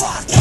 Nothing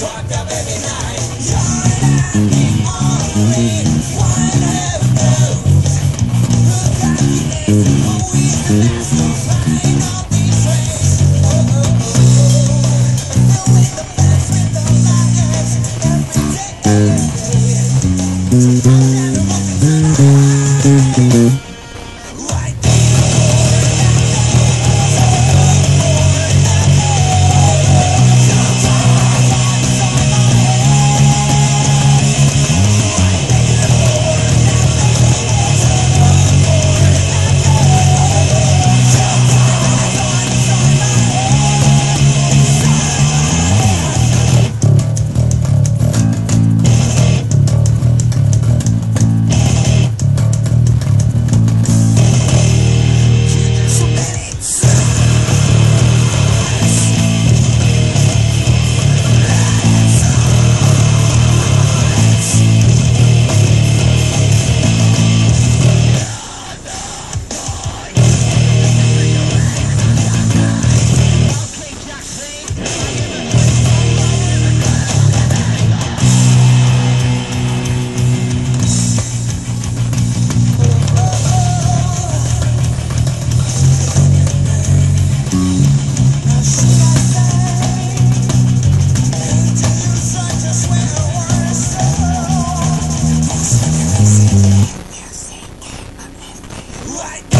drop. What?